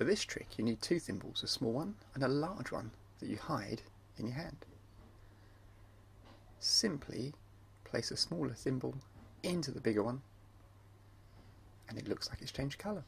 For this trick you need two thimbles, a small one and a large one that you hide in your hand. Simply place a smaller thimble into the bigger one and it looks like it's changed colour.